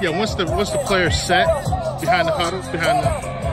yeah, once the once the players set behind the huddle, behind the